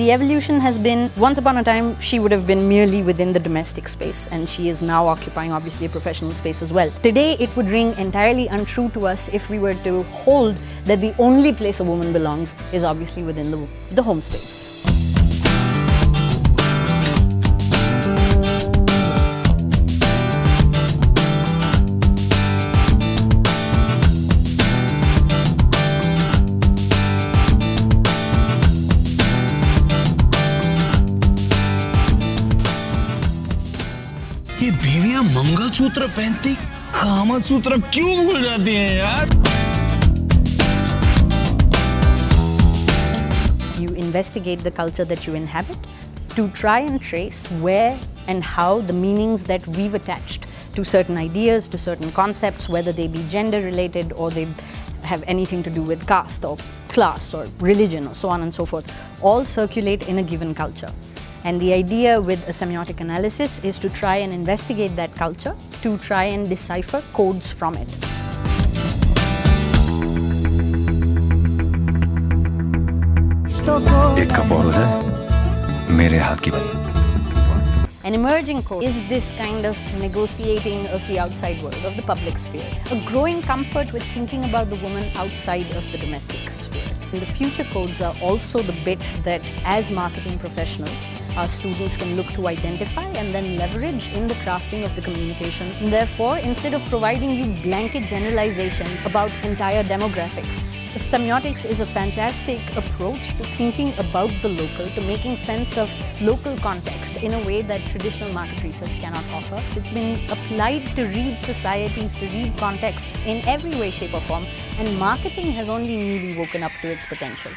The evolution has been, once upon a time, she would have been merely within the domestic space, and she is now occupying obviously a professional space as well. Today, it would ring entirely untrue to us if we were to hold that the only place a woman belongs is obviously within the, the home space. ये बीविया मंगल सूत्र पहनती कामा सूत्र क्यों भूल जाती हैं यार? You investigate the culture that you inhabit to try and trace where and how the meanings that we've attached to certain ideas to certain concepts whether they be gender related और they have anything to do with caste or class or religion or so on and so forth, all circulate in a given culture. And the idea with a semiotic analysis is to try and investigate that culture, to try and decipher codes from it. एक cup और हो जाए मेरे हाथ की बनी An emerging code is this kind of negotiating of the outside world, of the public sphere. A growing comfort with thinking about the woman outside of the domestic sphere. And the future codes are also the bit that, as marketing professionals, our students can look to identify and then leverage in the crafting of the communication. Therefore, instead of providing you blanket generalizations about entire demographics, Semiotics is a fantastic approach to thinking about the local, to making sense of local context in a way that traditional market research cannot offer. It's been applied to read societies, to read contexts in every way, shape or form, and marketing has only newly woken up to its potential.